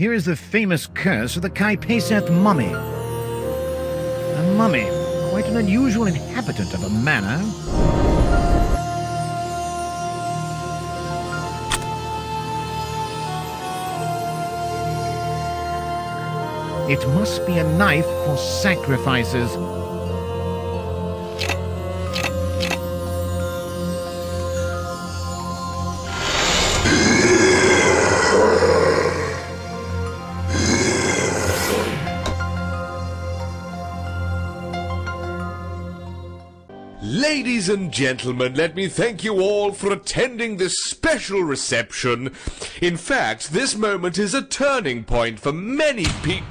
Here is the famous curse of the Kai Peseth mummy. A mummy, quite an unusual inhabitant of a manor. It must be a knife for sacrifices. Ladies and gentlemen, let me thank you all for attending this special reception. In fact, this moment is a turning point for many people.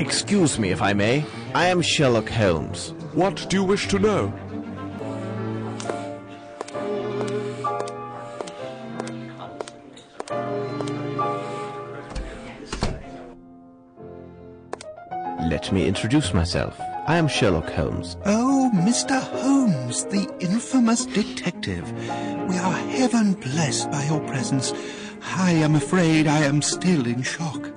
Excuse me if I may. I am Sherlock Holmes. What do you wish to know? Introduce myself. I am Sherlock Holmes. Oh, Mr. Holmes, the infamous detective. We are heaven blessed by your presence. I am afraid I am still in shock.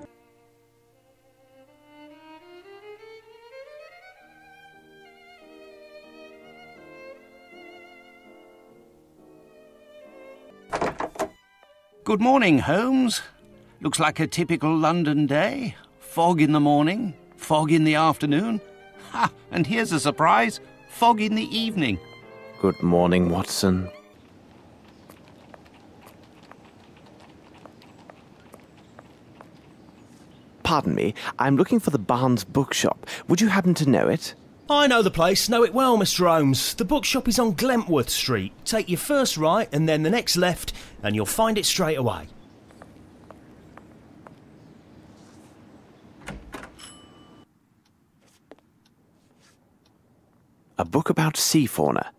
Good morning, Holmes. Looks like a typical London day. Fog in the morning, fog in the afternoon. Ha! And here's a surprise fog in the evening. Good morning, Watson. Pardon me, I'm looking for the Barnes bookshop. Would you happen to know it? I know the place, know it well, Mr. Holmes. The bookshop is on Glentworth Street. Take your first right and then the next left, and you'll find it straight away. A book about sea fauna.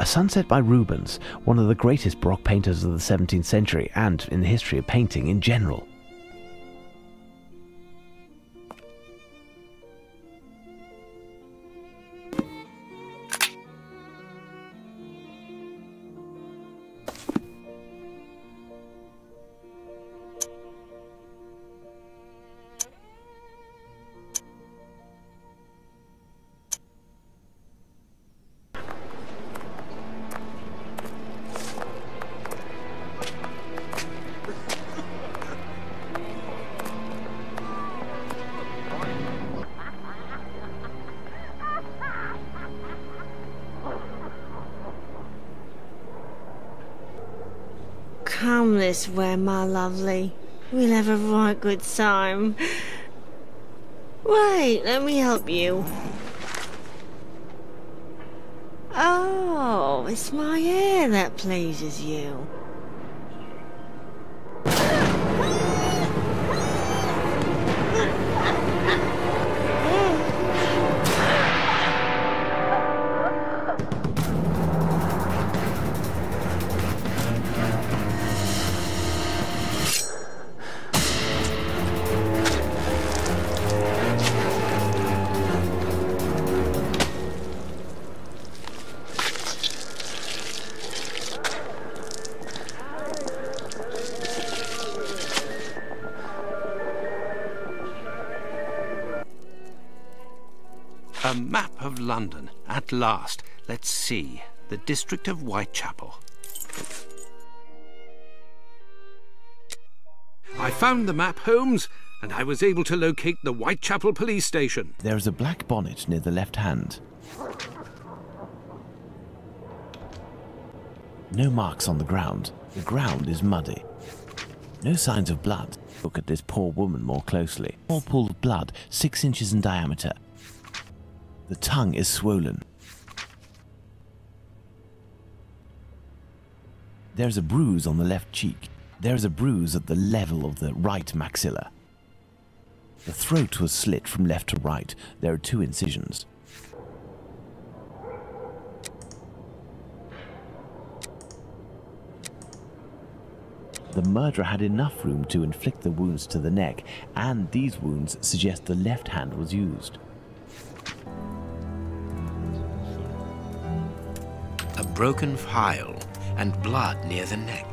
A Sunset by Rubens, one of the greatest Baroque painters of the 17th century and in the history of painting in general. This way, my lovely. We'll have a right good time. Wait, let me help you. Oh, it's my hair that pleases you. A map of London, at last. Let's see. The district of Whitechapel. I found the map, Holmes, and I was able to locate the Whitechapel police station. There is a black bonnet near the left hand. No marks on the ground. The ground is muddy. No signs of blood. Look at this poor woman more closely. Small pool of blood, six inches in diameter. The tongue is swollen. There's a bruise on the left cheek. There's a bruise at the level of the right maxilla. The throat was slit from left to right. There are two incisions. The murderer had enough room to inflict the wounds to the neck, and these wounds suggest the left hand was used. Broken file and blood near the neck.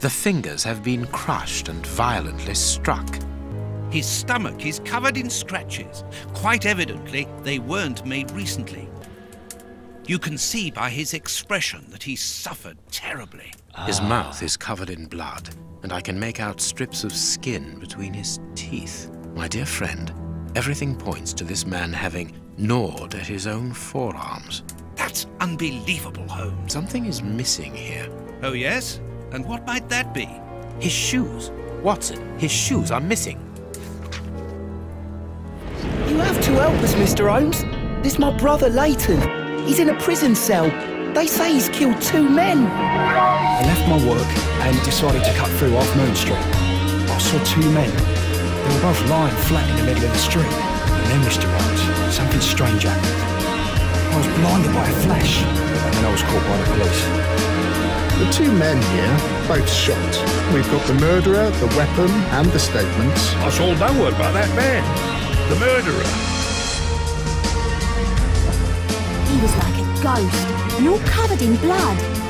The fingers have been crushed and violently struck. His stomach is covered in scratches. Quite evidently, they weren't made recently. You can see by his expression that he suffered terribly. His mouth is covered in blood, and I can make out strips of skin between his teeth. My dear friend, everything points to this man having gnawed at his own forearms. That's unbelievable, Holmes. Something is missing here. Oh, yes? And what might that be? His shoes. Watson, his shoes are missing. You have to help us, Mr. Holmes. This my brother Leighton. He's in a prison cell. They say he's killed two men. I left my work and decided to cut through off Moon Street. I saw two men. They were both lying flat in the middle of the street. And then, Mr. Holmes, something strange happened. I was blinded by a flash, and then I was caught by the police. The two men here, both shot. We've got the murderer, the weapon, and the statements. I saw no word about that man. The murderer. He was like a ghost, and all covered in blood.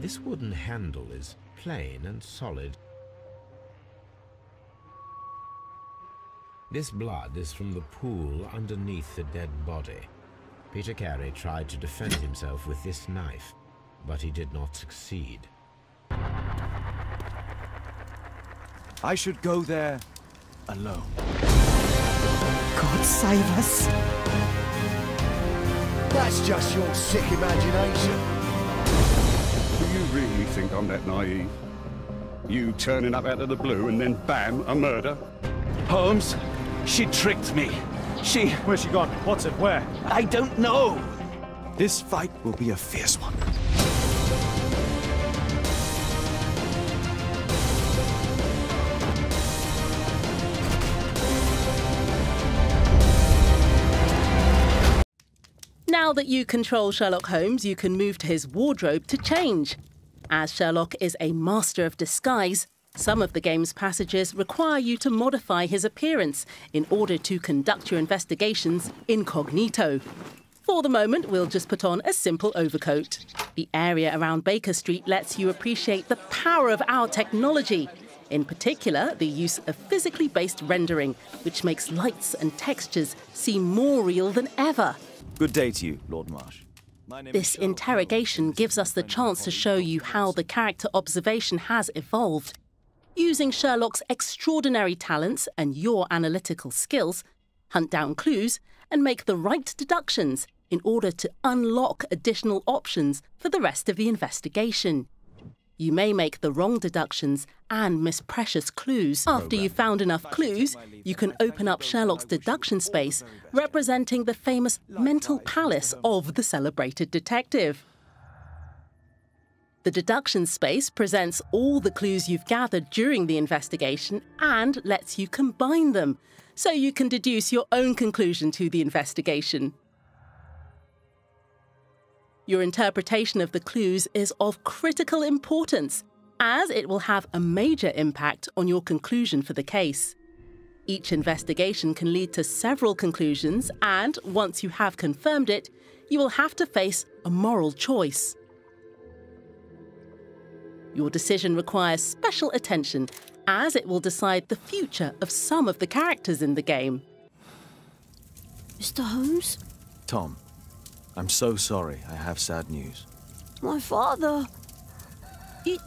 This wooden handle is plain and solid. This blood is from the pool underneath the dead body. Peter Carey tried to defend himself with this knife, but he did not succeed. I should go there alone. God save us. That's just your sick imagination. Do you really think I'm that naive? You turning up out of the blue and then bam, a murder? Holmes, she tricked me. She... Where's she gone? What's it? Where? I don't know. This fight will be a fierce one. Now that you control Sherlock Holmes, you can move to his wardrobe to change. As Sherlock is a master of disguise, some of the game's passages require you to modify his appearance in order to conduct your investigations incognito. For the moment, we'll just put on a simple overcoat. The area around Baker Street lets you appreciate the power of our technology. In particular, the use of physically based rendering, which makes lights and textures seem more real than ever. Good day to you, Lord Marsh. This interrogation gives us the chance to show you how the character observation has evolved. Using Sherlock's extraordinary talents and your analytical skills, hunt down clues and make the right deductions in order to unlock additional options for the rest of the investigation. You may make the wrong deductions and miss precious clues. After you've found enough clues, you can open up Sherlock's deduction space, representing the famous mental palace of the celebrated detective. The deduction space presents all the clues you've gathered during the investigation and lets you combine them, so you can deduce your own conclusion to the investigation. Your interpretation of the clues is of critical importance, as it will have a major impact on your conclusion for the case. Each investigation can lead to several conclusions, and once you have confirmed it, you will have to face a moral choice. Your decision requires special attention, as it will decide the future of some of the characters in the game. Mr. Holmes? Tom, I'm so sorry. I have sad news. My father. He...